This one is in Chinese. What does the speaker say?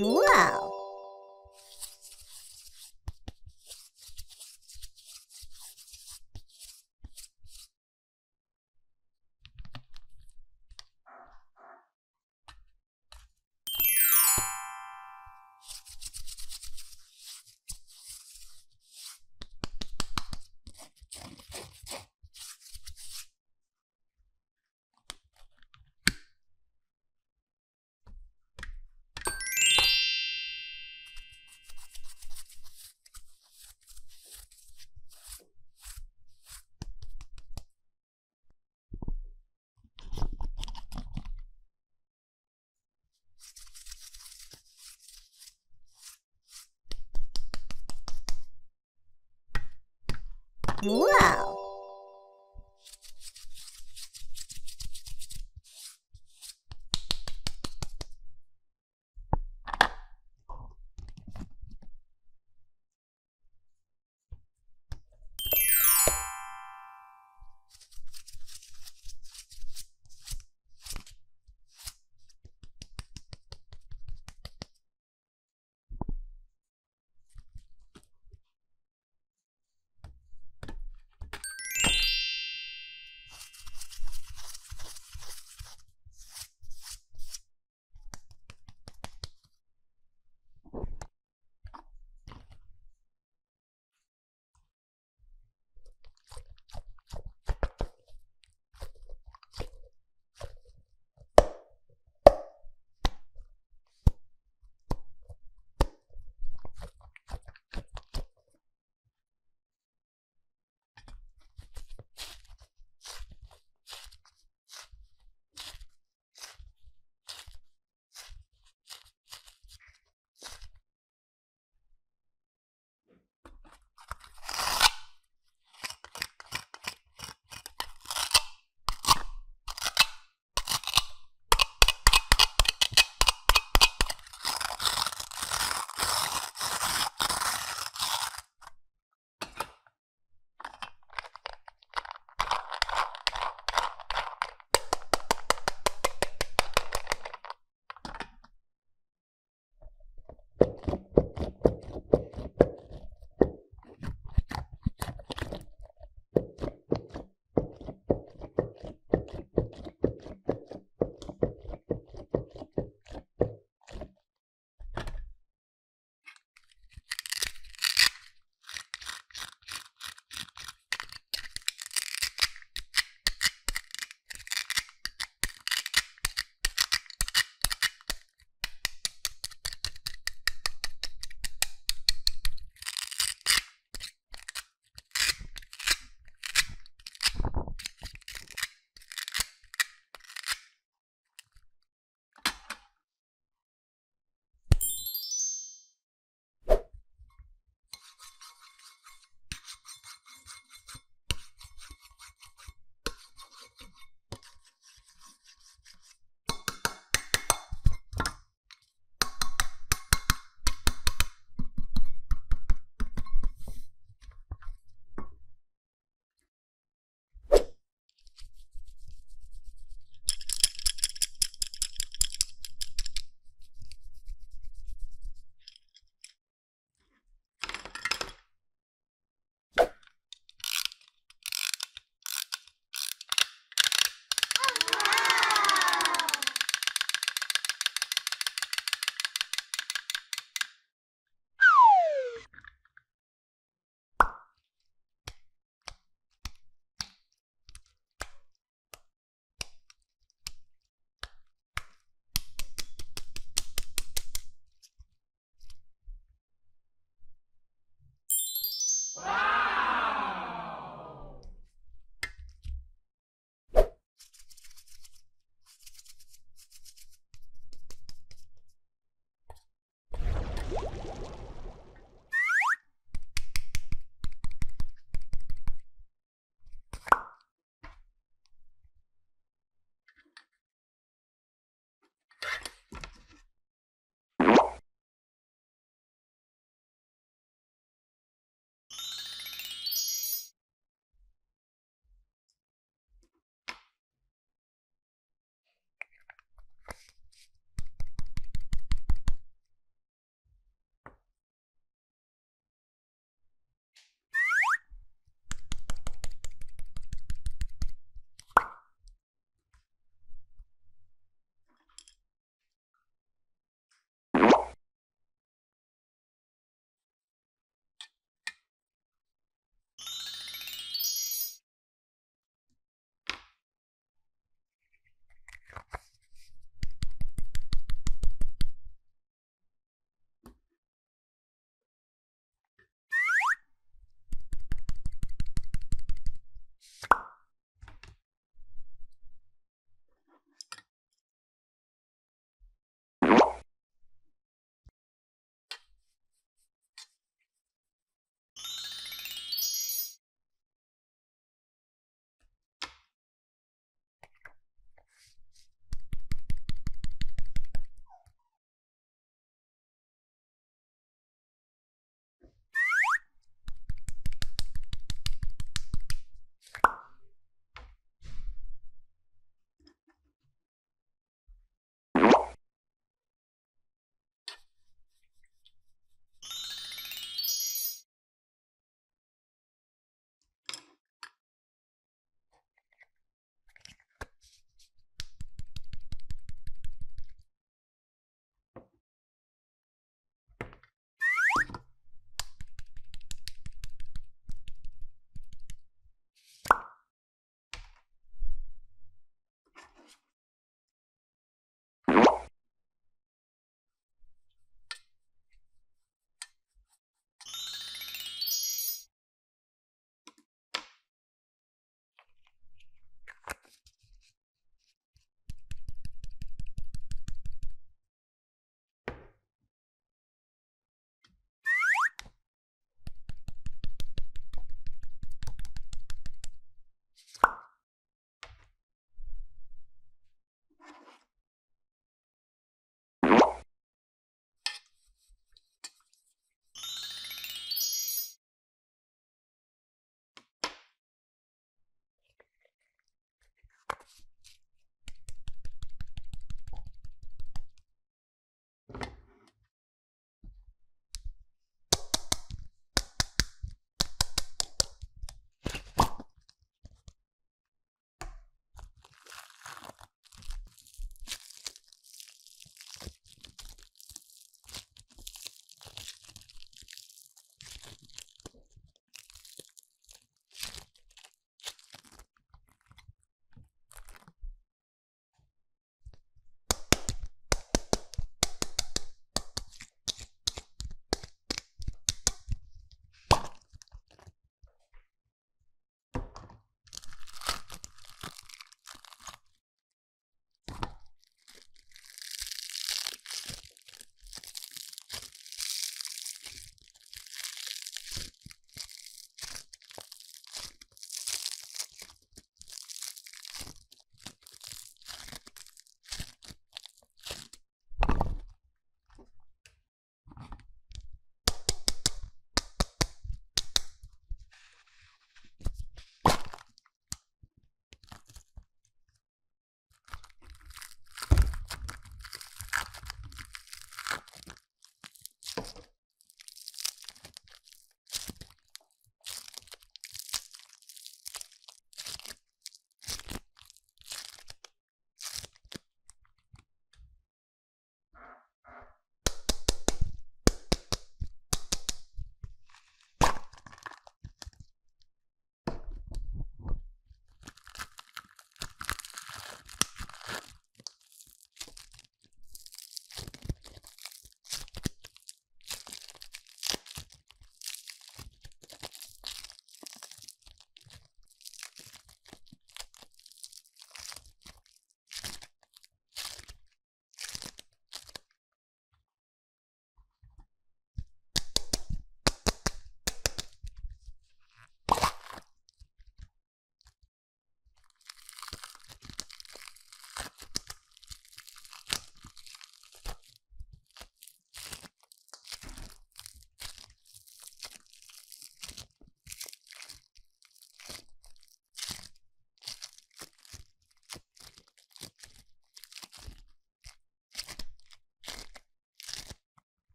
服了。Wow. Wow.